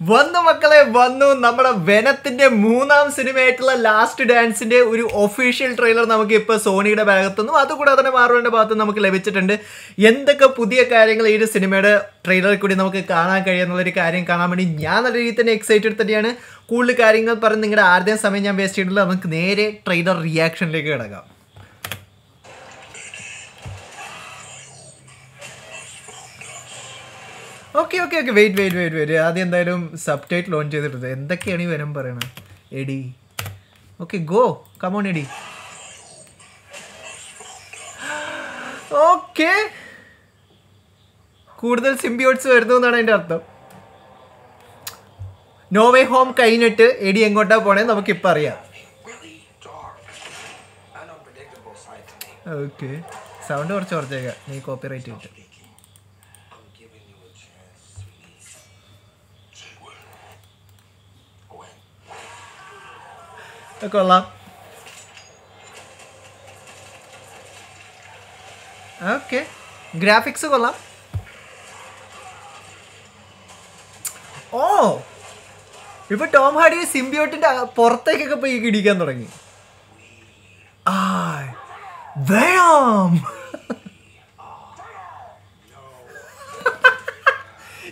വന്നു മക്കളെ വന്നു. നമ്മുടെ വെനത്തിന്റെ മൂന്നാം സിനിമയായിട്ടുള്ള ലാസ്റ്റ് ഡാൻസിന്റെ ഒരു ഒഫീഷ്യൽ ട്രെയിലർ നമുക്ക് ഇപ്പൊ സോണിയുടെ ഭാഗത്തുനിന്നും അതുകൂടാതെ തന്നെ മാർവലിന്റെ ഭാഗത്തുനിന്ന് നമുക്ക് ലഭിച്ചിട്ടുണ്ട്. എന്തൊക്കെ പുതിയ കാര്യങ്ങൾ ഈ ഒരു സിനിമയുടെ ട്രെയിലറിൽ കൂടി നമുക്ക് കാണാൻ കഴിയുന്നുള്ളൊരു കാര്യം കാണാൻ വേണ്ടി ഞാൻ നല്ല രീതിയിൽ തന്നെ എക്സൈറ്റഡ് തന്നെയാണ്. കൂടുതൽ കാര്യങ്ങൾ പറഞ്ഞ് നിങ്ങളുടെ ആരുടെയും സമയം ഞാൻ വേസ്റ്റ് ചെയ്തിട്ടില്ല. നമുക്ക് നേരെ ട്രെയിലർ റിയാക്ഷനിലേക്ക് കിടക്കാം. Okay okay okay wait wait wait wait ആദ്യം എന്തായാലും സബ് ടൈറ്റ് ലോഞ്ച് ചെയ്തിട്ടുണ്ട് എന്തൊക്കെയാണ് ഈ വരം പറയണത് എടി. ഓക്കെ ഗോ കമോൺ എടി. ഓക്കെ കൂടുതൽ സിംബിയോട്സ് വരുന്നു എന്നാണ് അതിന്റെ അർത്ഥം. നോവേ ഹോം കഴിഞ്ഞിട്ട് എടി എങ്ങോട്ടാ പോണേ നമുക്കിപ്പോൾ അറിയാം. ഓക്കെ സൗണ്ട് കുറച്ച് കുറച്ചേക്കാം. നീ കോപ്പി റൈറ്റ് കിട്ടും കൊള്ളാം ഓക്കെ ഗ്രാഫിക്സ് കൊള്ളാം ഓ ഇപ്പൊ ടോം ഹാർഡി സിംബിയോട്ടിന്റെ പുറത്തേക്കൊക്കെ പോയി ഇടിക്കാൻ തുടങ്ങി. ആ വേണം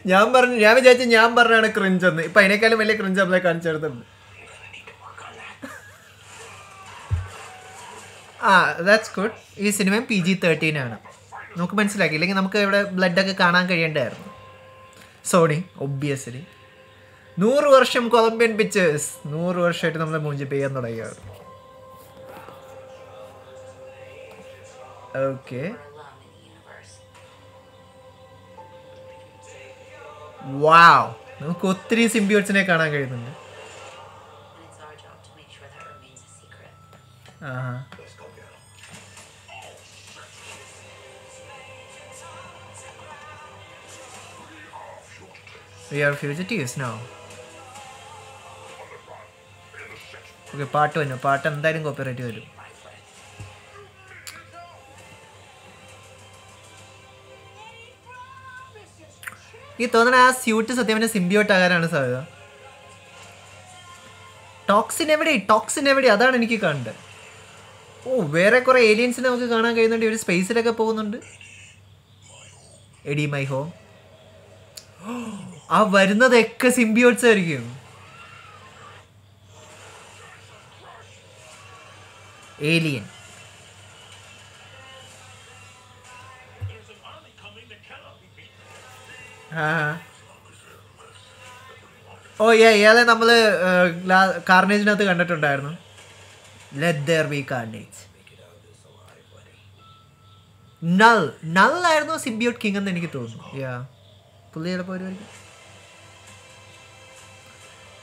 ഞാൻ പറഞ്ഞു ഞാൻ വിചാരിച്ചു ഞാൻ പറഞ്ഞാണ് ക്രിഞ്ച് എന്ന്. ഇപ്പൊ അതിനേക്കാളും വലിയ ക്രിഞ്ച് നമ്മളെ കാണിച്ചെടുത്തുണ്ട് ആ ദാറ്റ്സ് ഗുഡ് ഈ സിനിമയും പി ജി തേർട്ടീൻ ആണ്. നമുക്ക് മനസ്സിലാക്കി. ഇല്ലെങ്കിൽ നമുക്ക് ഇവിടെ ബ്ലഡൊക്കെ കാണാൻ കഴിയേണ്ടായിരുന്നു. സോണി ഒബ്വിയസ്ലി നൂറ് വർഷം കൊളംബിയൻ പിക്ചേഴ്സ്. നൂറ് വർഷമായിട്ട് നമ്മളെ മൂഞ്ചി പെയ്യാൻ തുടങ്ങിയാണ് ഓക്കെ. വാവ് നമുക്ക് ഒത്തിരി സിംബിയോട്സിനെ കാണാൻ കഴിയുന്നുണ്ട്. And We are fugitives now. Okay പാട്ട് വന്നു പാട്ട് എന്തായാലും കോപ്പിറൈറ്റ് വരും. ഈ തോന്നണ ആ സ്യൂട്ട് സത്യം പറഞ്ഞാൽ സിംബിയോട്ട് ആകാനാണ് സാധ്യത. ടോക്സിൻ എവിടെ? ടോക്സിൻ എവിടെ? അതാണ് എനിക്ക് കണ്ടത് ഓ വേറെ കുറെ ഏലിയൻസിനെ നമുക്ക് കാണാൻ കഴിയുന്നുണ്ട്. ഒരു സ്പേസിലൊക്കെ പോകുന്നുണ്ട്. എഡി മൈ ഹോം ആ വരുന്നതൊക്കെ സിംബിയോട്സ് ആയിരിക്കും. ഏലിയൻ ഓ ഇയാളെ നമ്മൾ കാർണേജിനകത്ത് കണ്ടിട്ടുണ്ടായിരുന്നു. Let there be carnage Knull ആയിരുന്നു സിംബിയോട്ട് കിങ് എന്ന് എനിക്ക് തോന്നുന്നു. യാ പുള്ളി ചിലപ്പോൾ ഒരു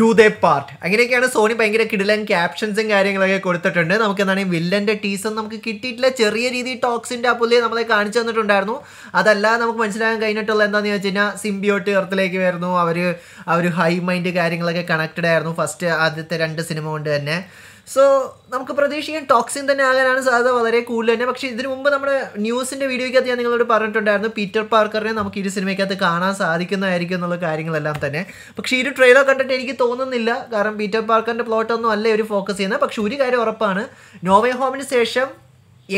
ഡു ദേ പാർട്ട് അങ്ങനെയൊക്കെയാണ് സോണി ഭയങ്കര കിടിലൻ ക്യാപ്ഷൻസും കാര്യങ്ങളൊക്കെ കൊടുത്തിട്ടുണ്ട്. നമുക്ക് എന്താണ് വില്ലന്റെ ടീസർ നമുക്ക് കിട്ടിയിട്ടില്ല. ചെറിയ രീതിയിൽ ടോക്സിന്റെ ആ പുള്ളിയെ നമ്മളെ കാണിച്ചു തന്നിട്ടുണ്ടായിരുന്നു. അതല്ലാതെ നമുക്ക് മനസ്സിലാക്കാൻ കഴിഞ്ഞിട്ടുള്ള എന്താണെന്ന് വെച്ച് കഴിഞ്ഞാൽ സിംബിയോട്ട് എർത്തിലേക്ക് വരുന്നു. അവർ ആ ഒരു ഹൈ മൈൻഡ് കാര്യങ്ങളൊക്കെ കണക്റ്റഡ് ആയിരുന്നു ഫസ്റ്റ് ആദ്യത്തെ രണ്ട് സിനിമ കൊണ്ട് തന്നെ. സോ നമുക്ക് പ്രതീക്ഷിക്കാൻ ടോക്സിൻ തന്നെ ആകാനാണ് സാധ്യത വളരെ കൂടുതൽ തന്നെ. പക്ഷേ ഇതിനു മുമ്പ് നമ്മുടെ ന്യൂസിന്റെ വീഡിയോയ്ക്കകത്ത് ഞാൻ നിങ്ങളോട് പറഞ്ഞിട്ടുണ്ടായിരുന്നു പീറ്റർ പാർക്കറിനെ നമുക്ക് ഇരു സിനിമയ്ക്കകത്ത് കാണാൻ സാധിക്കുന്നതായിരിക്കും എന്നുള്ള കാര്യങ്ങളെല്ലാം തന്നെ. പക്ഷേ ഈ ഒരു ട്രെയിലർ കണ്ടിട്ട് എനിക്ക് തോന്നുന്നില്ല. കാരണം പീറ്റർ പാർക്കറിന്റെ പ്ലോട്ടൊന്നും അല്ല ഒരു ഫോക്കസ് ചെയ്യുന്നത്. പക്ഷെ ഒരു കാര്യം ഉറപ്പാണ്. നോവേ ഹോമിന് ശേഷം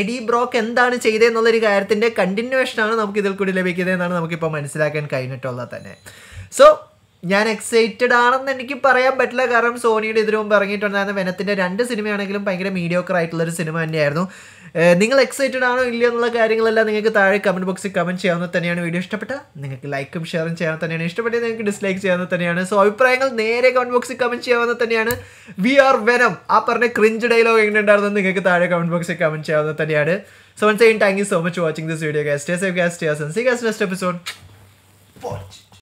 എഡി ബ്രോക്ക് എന്താണ് ചെയ്തതെന്നുള്ളൊരു കാര്യത്തിന്റെ കണ്ടിന്യൂവേഷനാണ് നമുക്ക് ഇതിൽ കൂടി ലഭിക്കുന്നത് എന്നാണ് നമുക്കിപ്പോൾ മനസ്സിലാക്കാൻ കഴിഞ്ഞിട്ടുള്ളത് തന്നെ. സോ ഞാൻ എക്സൈറ്റഡ് ആണെന്ന് എനിക്ക് പറയാൻ പറ്റില്ല. കാരണം സോണിയുടെ ഇതിനു മുമ്പ് ഇറങ്ങിയിട്ടുണ്ടായിരുന്ന വെനത്തിന്റെ രണ്ട് സിനിമയാണെങ്കിലും ഭയങ്കര മീഡിയോക്കർ ആയിട്ടുള്ളൊരു സിനിമ തന്നെയായിരുന്നു. നിങ്ങൾ എക്സൈറ്റഡ് ആണോ ഇല്ലയോ എന്നുള്ള കാര്യങ്ങളെല്ലാം നിങ്ങൾക്ക് താഴെ കമന്റ് ബോക്സിൽ കമന്റ് ചെയ്യാവുന്ന തന്നെയാണ് വീഡിയോ ഇഷ്ടപ്പെട്ട. നിങ്ങൾക്ക് ലൈക്കും ഷെയറും ചെയ്യാൻ തന്നെയാണ് ഇഷ്ടപ്പെട്ടത്. നിങ്ങൾക്ക് ഡിസ്ലൈക്ക് ചെയ്യാവുന്ന തന്നെയാണ്. സോ അഭിപ്രായങ്ങൾ നേരെ കമന്റ് ബോക്സിൽ കമന്റ് ചെയ്യാവുന്ന തന്നെയാണ്. വി ആർ വെനം ആ പറഞ്ഞ ക്രിഞ്ച് ഡയലോഗ് എങ്ങനെ ഉണ്ടായിരുന്നു നിങ്ങൾക്ക് താഴെ കമന്റ് ബോക്സിൽ കമന്റ് ചെയ്യാവുന്ന തന്നെയാണ്. So one sane thank you so much watching this video guys stay safe guys stay see guys next episode